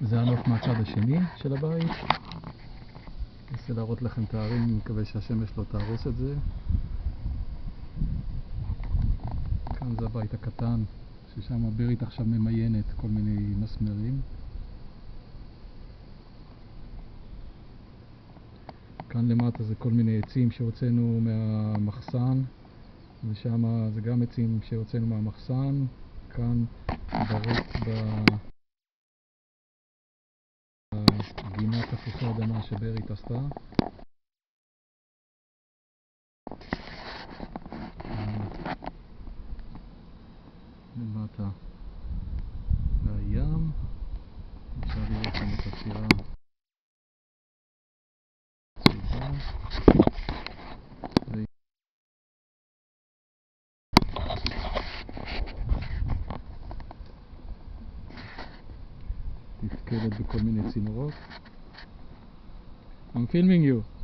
זה הנוף מהצד השני של הבית. אנסה להראות לכם את הערים, מקווה שהשמש לא תהרוס את זה. כאן זה הבית הקטן, ששם ברית עכשיו ממיינת כל מיני מסמרים. כאן למטה זה כל מיני עצים שהוצאנו מהמחסן, ושם זה גם עצים שהוצאנו מהמחסן. כאן ברית בגינת תפוחי אדמה שברית עשתה. למטה נתקלת בכל מיני צינורות. I'm filming you.